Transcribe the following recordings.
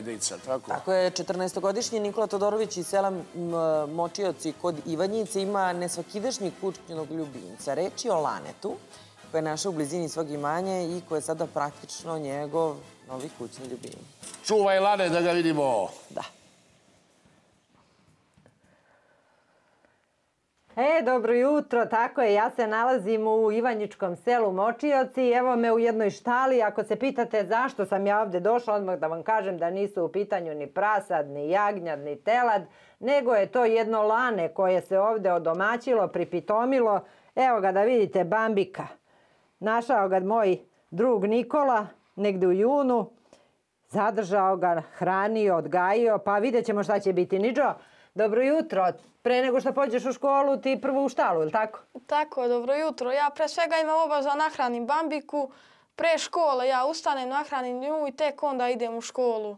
Dedica, tako? Tako je, 14-godišnji Nikola Todorović iz sela Močioci kod Ivanjice ima nesvakidašnji kućnog ljubimca. Reč je o Lanetu, koja je našao u blizini svog imanja i koja je sada praktično njegov novi kućni ljubimac. Čuvaj Lane da ga vidimo. Da. E, dobro jutro, tako je, ja se nalazim u Ivanjičkom selu Močioci, evo me u jednoj štali, ako se pitate zašto sam ja ovdje došla, odmah da vam kažem da nisu u pitanju ni prasad, ni jagnjad, ni telad, nego je to jedno lane koje se ovdje odomaćilo, pripitomilo, evo ga da vidite, Bambika. Našao ga moj drug Nikola, negde u junu, zadržao ga, hranio, odgajio, pa vidjet ćemo šta će biti. Niđo, dobro jutro, pre nego što pođeš u školu, ti prvo u štalu, ili tako? Tako, dobro jutro. Ja pre svega imam obavza da nahranim Bambiku. Pre škole ja ustanem, nahranim nju i tek onda idem u školu.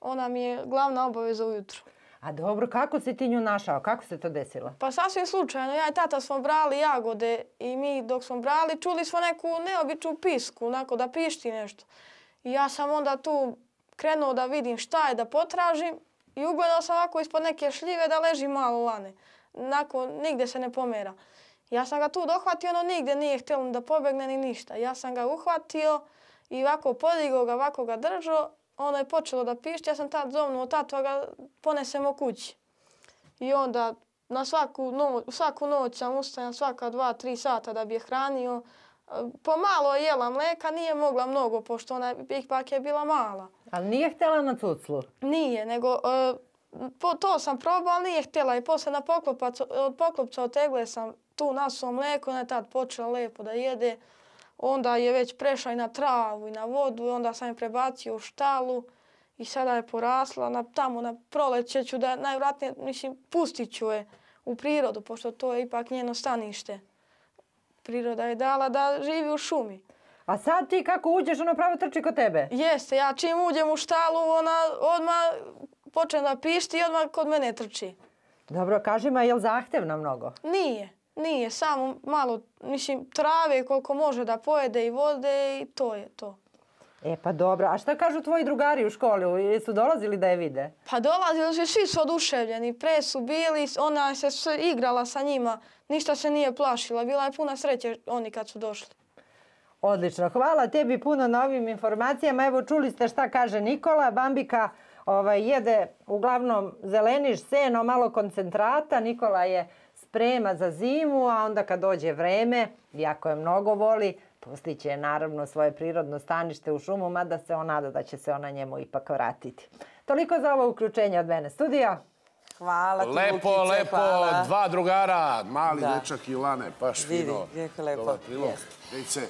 Ona mi je glavna obaveza ujutro. A dobro, kako si ti nju našao? Kako se to desilo? Pa sasvim slučajno. Ja i tata smo brali jagode i mi dok smo brali čuli smo neku neobičnu pisku, onako da pišti nešto. I ja sam onda tu krenuo da vidim šta je da potražim I ugledao sam ovako ispod neke šljive da leži malo lane. Nako, nigde se ne pomera. Ja sam ga tu dohvatio, ono nigde nije htjelo da pobegne ni ništa. Ja sam ga uhvatio i ovako podigao ga, ovako ga držao. Ono je počelo da pišti, ja sam tad zovnuo tato ga ponesemo kući. I onda na svaku, no, svaku noć sam ustajan svaka dva, tri sata da bi je hranio. Pomalo je jela mleka, nije mogla mnogo, pošto ona ipak je bila mala. Ali nije htjela na cuclu? Nije, nego uh, po, to sam probala, nije htjela. I posle na poklopac, od poklopca otegle sam tu nasuo mlijeko, ona je tad počela lepo da jede. Onda je već prešla i na travu i na vodu i onda sam je prebacio u štalu i sada je porasla na, tamo na proleće ću da najvratnije, mislim, pustit ću je u prirodu, pošto to je ipak njeno stanište. Priroda je dala da živi u šumi. A sad ti kako uđeš, ona pravo trči kod tebe? Jeste, ja čim uđem u štalu, ona odmah počne da pišti i odmah kod mene trči. Dobro, kaži ma, je li zahtevna mnogo? Nije, nije, samo malo, mislim, trave koliko može da pojede i vode i to je to. E pa dobro, a šta kažu tvoji drugari u školi? Su dolazili da je vide? Pa dolazili su, svi su oduševljeni. Pre su bili, ona se igrala sa njima, ništa se nije plašila. Bila je puna sreće oni kad su došli. Odlično. Hvala tebi puno na ovim informacijama. Evo čuli ste šta kaže Nikola. Bambika ovaj, jede uglavnom zeleniš, seno, malo koncentrata. Nikola je sprema za zimu, a onda kad dođe vreme, iako je mnogo voli, pustit će naravno svoje prirodno stanište u šumu, mada se on nada da će se ona njemu ipak vratiti. Toliko za ovo uključenje od mene. Studio? Hvala ti, Lepo, Lukice, lepo, hvala. dva drugara, mali Da. dečak i Lane, baš Vidi, fino. kako lepo. Dobar prilog. Dejce.